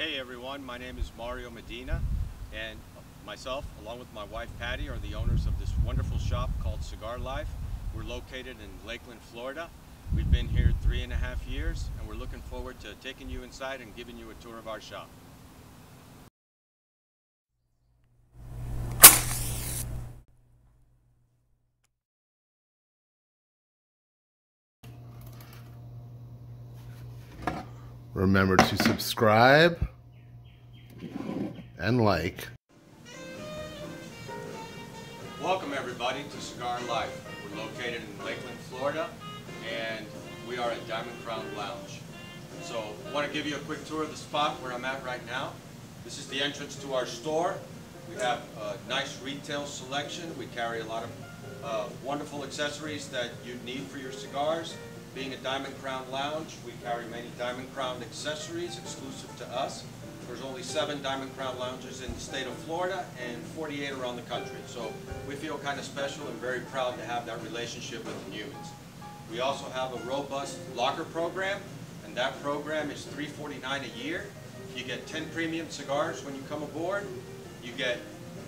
Hey everyone, my name is Mario Medina and myself along with my wife Patty are the owners of this wonderful shop called Cigar Life. We're located in Lakeland, Florida. We've been here three and a half years and we're looking forward to taking you inside and giving you a tour of our shop. Remember to subscribe and like. Welcome everybody to Cigar Life. We're located in Lakeland, Florida, and we are at Diamond Crown Lounge. So I want to give you a quick tour of the spot where I'm at right now. This is the entrance to our store. We have a nice retail selection. We carry a lot of uh, wonderful accessories that you need for your cigars. Being a Diamond Crown Lounge, we carry many Diamond Crown accessories exclusive to us. There's only seven Diamond Crown Lounges in the state of Florida and 48 around the country. So we feel kind of special and very proud to have that relationship with the Newmans. We also have a robust locker program, and that program is 349 a year. You get 10 premium cigars when you come aboard. You get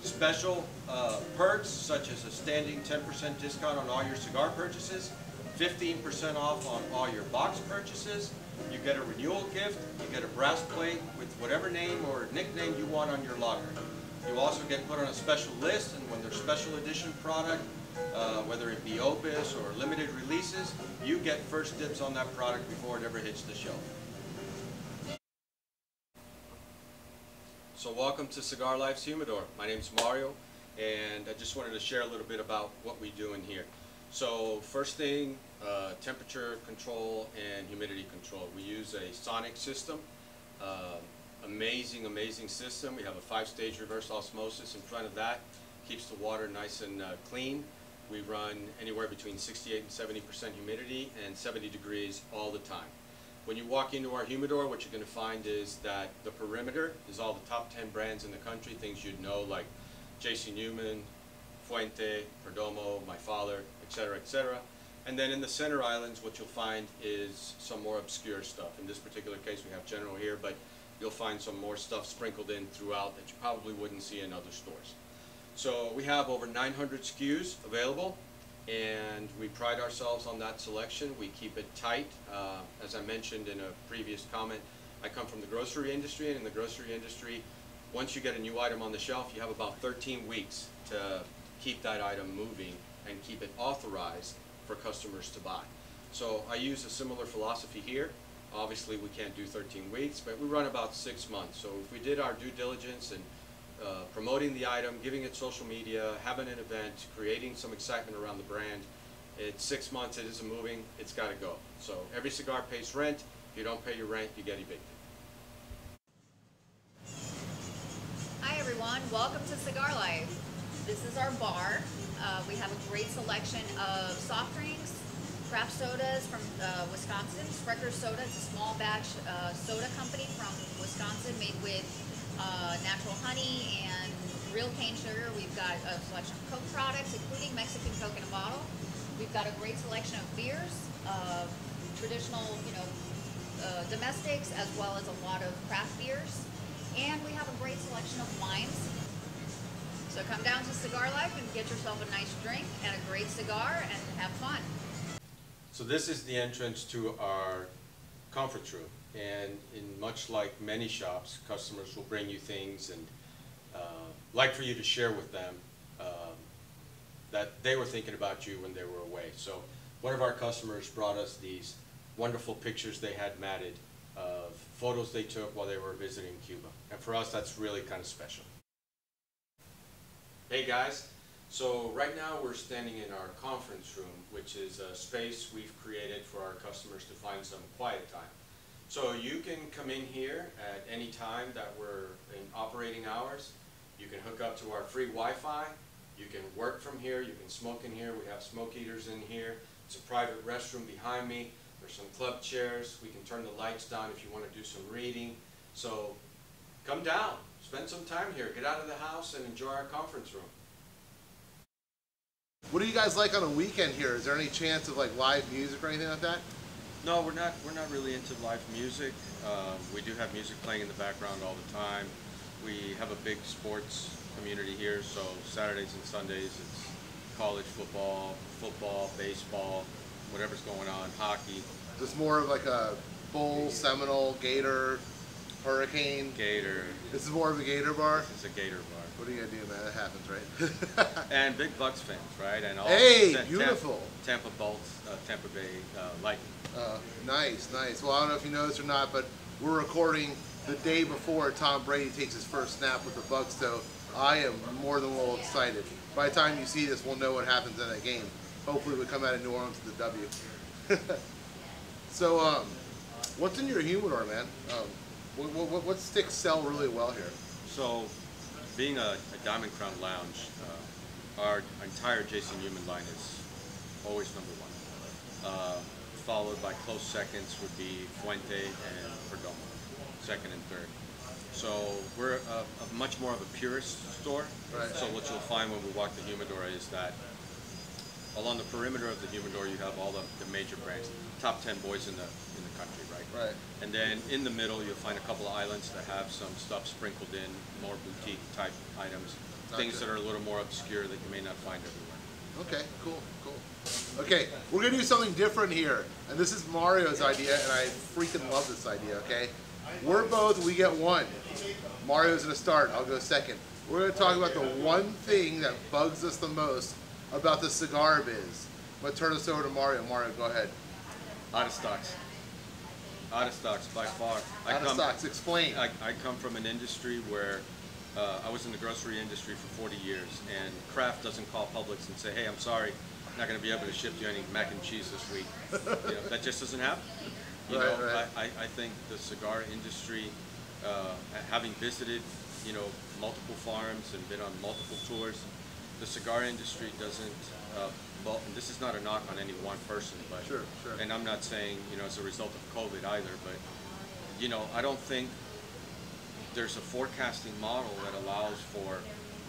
special uh, perks such as a standing 10% discount on all your cigar purchases, 15% off on all your box purchases. You get a renewal gift. You get a brass plate with whatever name or nickname you want on your locker. You also get put on a special list, and when there's special edition product, uh, whether it be Opus or limited releases, you get first dibs on that product before it ever hits the shelf. So welcome to Cigar Life's Humidor. My name is Mario, and I just wanted to share a little bit about what we do in here. So first thing, uh, temperature control and humidity control. We use a sonic system. Uh, amazing, amazing system. We have a five-stage reverse osmosis in front of that. Keeps the water nice and uh, clean. We run anywhere between 68 and 70 percent humidity and 70 degrees all the time. When you walk into our humidor, what you're going to find is that the perimeter is all the top 10 brands in the country, things you'd know like J.C. Newman, Fuente, Perdomo, My Father, etc., etc. And then in the center islands, what you'll find is some more obscure stuff. In this particular case, we have General here, but you'll find some more stuff sprinkled in throughout that you probably wouldn't see in other stores. So we have over 900 SKUs available and we pride ourselves on that selection. We keep it tight. Uh, as I mentioned in a previous comment, I come from the grocery industry, and in the grocery industry, once you get a new item on the shelf, you have about 13 weeks to keep that item moving and keep it authorized for customers to buy. So I use a similar philosophy here. Obviously, we can't do 13 weeks, but we run about six months. So if we did our due diligence and uh, promoting the item, giving it social media, having an event, creating some excitement around the brand. It's six months, it isn't moving, it's got to go. So every cigar pays rent. If you don't pay your rent, you get evicted. Hi everyone, welcome to Cigar Life. This is our bar. Uh, we have a great selection of soft drinks, craft sodas from uh, Wisconsin. Sprecher Soda, it's a small batch uh, soda company from Wisconsin made with uh, natural honey and real cane sugar. We've got a selection of Coke products, including Mexican Coke in a bottle. We've got a great selection of beers, uh, traditional, you know, uh, domestics, as well as a lot of craft beers. And we have a great selection of wines. So come down to Cigar Life and get yourself a nice drink and a great cigar and have fun. So this is the entrance to our conference room. And in much like many shops, customers will bring you things and uh, like for you to share with them um, that they were thinking about you when they were away. So one of our customers brought us these wonderful pictures they had matted of photos they took while they were visiting Cuba. And for us, that's really kind of special. Hey guys, so right now we're standing in our conference room, which is a space we've created for our customers to find some quiet time. So you can come in here at any time that we're in operating hours. You can hook up to our free Wi-Fi. You can work from here. You can smoke in here. We have smoke eaters in here. It's a private restroom behind me. There's some club chairs. We can turn the lights down if you want to do some reading. So come down. Spend some time here. Get out of the house and enjoy our conference room. What do you guys like on a weekend here? Is there any chance of like live music or anything like that? No, we're not. We're not really into live music. Um, we do have music playing in the background all the time. We have a big sports community here, so Saturdays and Sundays it's college football, football, baseball, whatever's going on, hockey, This is more of like a bull, Seminole, Gator, Hurricane. Gator. This is more of a Gator bar. This is a Gator bar. What are you gonna do, man? That happens, right? And big Bucks fans, right? And all Hey, beautiful. Tampa Bolts, uh, Tampa Bay uh, Lightning. uh, nice, nice. Well, I don't know if you know this or not, but we're recording the day before Tom Brady takes his first snap with the Bucks, so I am more than a little excited. By the time you see this, we'll know what happens in that game. Hopefully, we come out of New Orleans with the W. so, um, what's in your humidor, man? Um, what, what, what sticks sell really well here? So, being a, a Diamond Crown Lounge, uh, our entire J.C. Newman line is always number one. Uh, followed by close seconds would be Fuente and Perdomo, second and third. So we're a, a much more of a purist store. Right. So what you'll find when we walk the humidor is that along the perimeter of the humidor you have all the, the major brands, top 10 boys in the in the country, right? Right. And then in the middle, you'll find a couple of islands that have some stuff sprinkled in, more boutique type items, things that are a little more obscure that you may not find everywhere. Okay, cool, cool. Okay, we're gonna do something different here, and this is Mario's idea, and I freaking love this idea. Okay, we're both we get one. Mario's gonna start. I'll go second. We're gonna talk about the one thing that bugs us the most about the cigar biz. Gonna turn this over to Mario. Mario, go ahead. Out of stocks. Out of stocks by far. I Out of come- stocks. Explain. I, I come from an industry where uh, I was in the grocery industry for 40 years, and Kraft doesn't call Publix and say, "Hey, I'm sorry, I'm not going to be able to ship you any mac and cheese this week." you know, that just doesn't happen. You Right, know, right. I, I, I think the cigar industry, uh, having visited, you know, multiple farms and been on multiple tours, the cigar industry doesn't. Uh, well, this is not a knock on any one person, but Sure, sure. and I'm not saying you know as a result of COVID either, but you know I don't think there's a forecasting model that allows for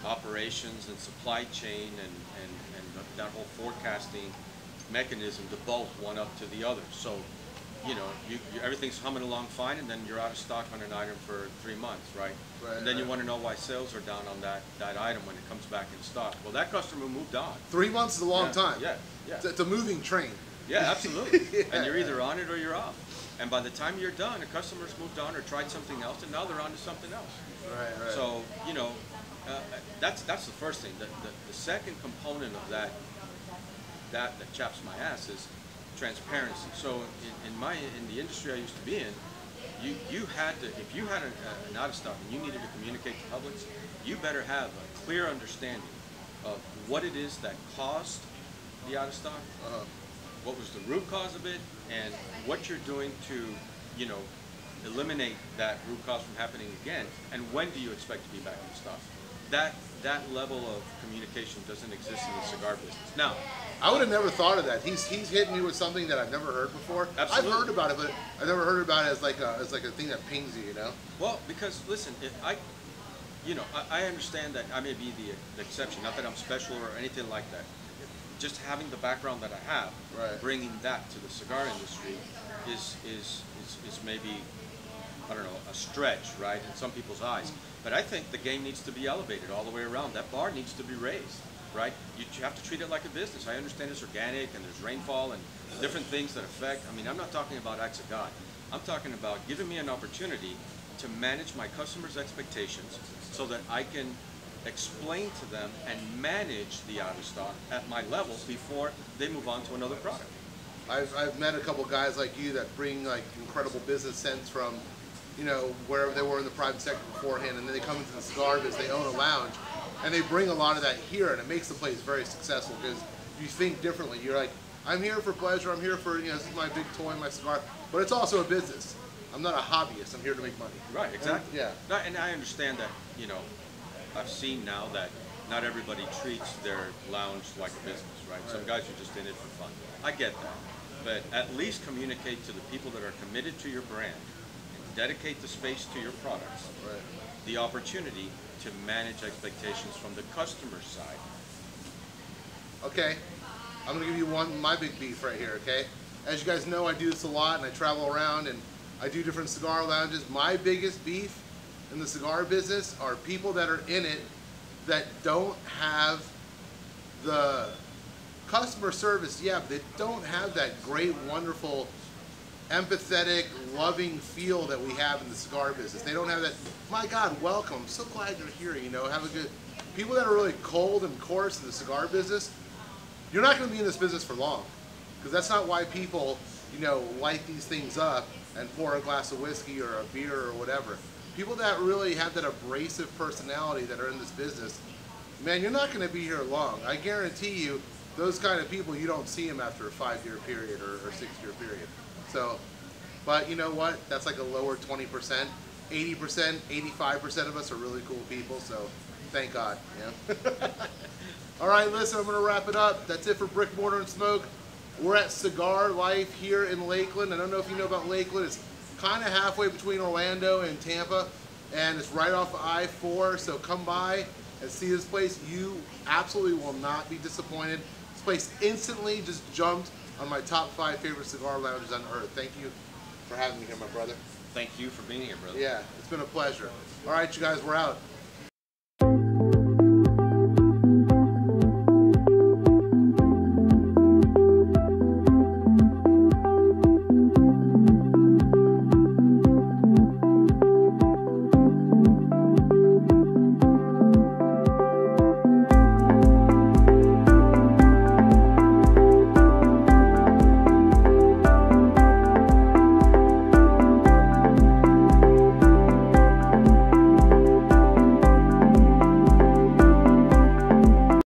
operations and supply chain and, and, and that whole forecasting mechanism to both one up to the other. So, you know, you, you, everything's humming along fine and then you're out of stock on an item for three months, right? Right, and then you want to know why sales are down on that, that item when it comes back in stock. Well, that customer moved on. Three months is a long Yeah, time. yeah, yeah. It's, it's a moving train. Yeah, absolutely. Yeah. And you're either on it or you're off. And by the time you're done, a customer's moved on or tried something else, and now they're on to something else. Right, right. So, you know, uh, that's that's the first thing. The, the, the second component of that that that chaps my ass is transparency. So, in, in my in the industry I used to be in, you you had to if you had an, uh, an out of stock and you needed to communicate to Publix, you better have a clear understanding of what it is that caused the out of stock, Uh-huh. what was the root cause of it, and what you're doing to, you know, eliminate that root cause from happening again, and when do you expect to be back in stock? That that level of communication doesn't exist in the cigar business. Now, I would have never thought of that. He's he's hitting me with something that I've never heard before. Absolutely. I've heard about it, but I've never heard about it as like a as like a thing that pings you. You know. well, because listen, if I, you know, I, I understand that I may be the, the exception. Not that I'm special or anything like that. Just having the background that I have, Right. bringing that to the cigar industry, is is is, is maybe I don't know, a stretch, right, in some people's eyes. But I think the game needs to be elevated all the way around. That bar needs to be raised, right? You, have to treat it like a business. I understand it's organic and there's rainfall and different things that affect. I mean, I'm not talking about acts of God. I'm talking about giving me an opportunity to manage my customers' expectations so that I can explain to them and manage the out of stock at my level before they move on to another product. I've, I've met a couple guys like you that bring like incredible business sense from, you know, wherever they were in the private sector beforehand, and then they come into the cigar business, they own a lounge, and they bring a lot of that here, and it makes the place very successful because you think differently. You're like, I'm here for pleasure, I'm here for, you know, this is my big toy, my cigar, but it's also a business. I'm not a hobbyist, I'm here to make money. Right, exactly. yeah. No, and I understand that, you know, I've seen now that not everybody treats their lounge like a business, right? Some guys are just in it for fun. I get that. But at least communicate to the people that are committed to your brand and dedicate the space to your products Right. the opportunity to manage expectations from the customer side. Okay, I'm gonna give you one my big beef right here, okay? as you guys know, I do this a lot and I travel around and I do different cigar lounges. My biggest beef in the cigar business are people that are in it that don't have the customer service, yeah, but they don't have that great, wonderful, empathetic, loving feel that we have in the cigar business. They don't have that, my God, welcome, so glad you're here, you know, have a good, people that are really cold and coarse in the cigar business, you're not going to be in this business for long. Because that's not why people, you know, light these things up and pour a glass of whiskey or a beer or whatever. People that really have that abrasive personality that are in this business, man, you're not going to be here long. I guarantee you, those kind of people, you don't see them after a five-year period or, or six-year period. So, but you know what? That's like a lower 20%. 80%, 85% of us are really cool people, so thank God. Yeah. All right, listen, I'm going to wrap it up. That's it for Brick, Mortar, and Smoke. We're at Cigar Life here in Lakeland. I don't know if you know about Lakeland. It's kind of halfway between Orlando and Tampa, and it's right off of I-4, so come by and see this place. You absolutely will not be disappointed. This place instantly just jumped on my top five favorite cigar lounges on earth. Thank you for having me here, my brother. Thank you for being here, brother. Yeah, it's been a pleasure. All right, you guys, we're out.